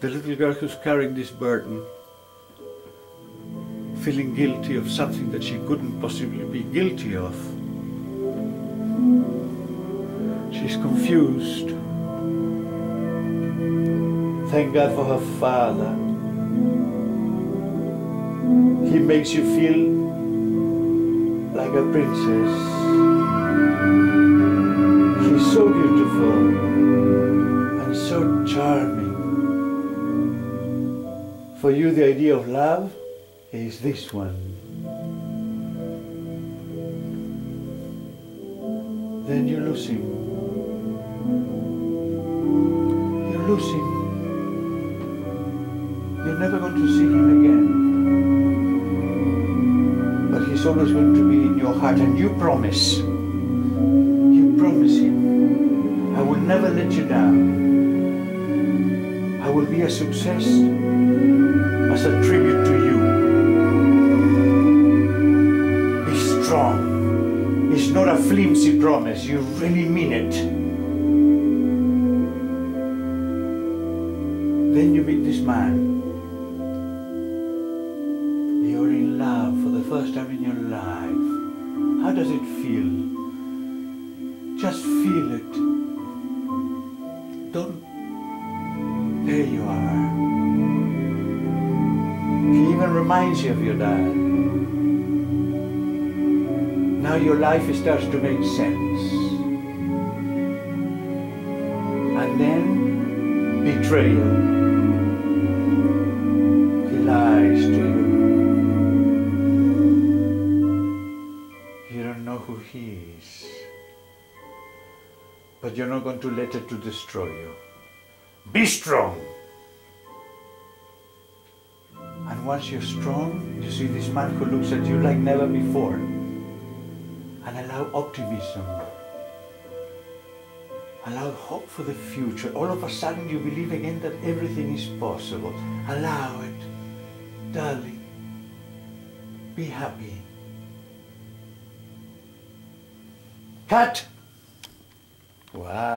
The little girl who's carrying this burden, feeling guilty of something that she couldn't possibly be guilty of. She's confused. Thank God for her father. He makes you feel like a princess. He's so beautiful and so charming. For you, the idea of love is this one. Then you lose him. You lose him. You're never going to see him again. But he's always going to be in your heart, and you promise. You promise him. I will never let you down. Be a success as a tribute to you. Be strong. It's not a flimsy promise. You really mean it. Then you meet this man. You're in love for the first time in your life. How does it feel? Just feel it. Don't. There you are. He even reminds you of your dad. Now your life starts to make sense. And then, betrayal. He lies to you. You don't know who he is. But you're not going to let it to destroy you. Be strong. And once you're strong, you see this man who looks at you like never before. And allow optimism. Allow hope for the future. All of a sudden you believe again that everything is possible. Allow it. Darling. Be happy. Cut! Wow.